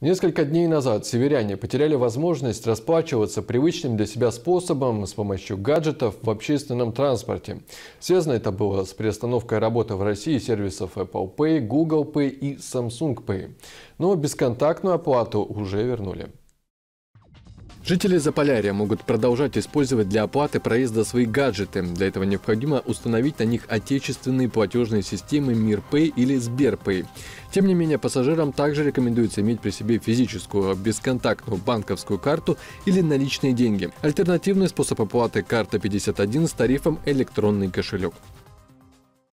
Несколько дней назад северяне потеряли возможность расплачиваться привычным для себя способом с помощью гаджетов в общественном транспорте. Связано это было с приостановкой работы в России сервисов Apple Pay, Google Pay и Samsung Pay. Но бесконтактную оплату уже вернули. Жители Заполярья могут продолжать использовать для оплаты проезда свои гаджеты. Для этого необходимо установить на них отечественные платежные системы МирПэй или Сберпэй. Тем не менее, пассажирам также рекомендуется иметь при себе физическую бесконтактную банковскую карту или наличные деньги. Альтернативный способ оплаты – карта 51 с тарифом электронный кошелек.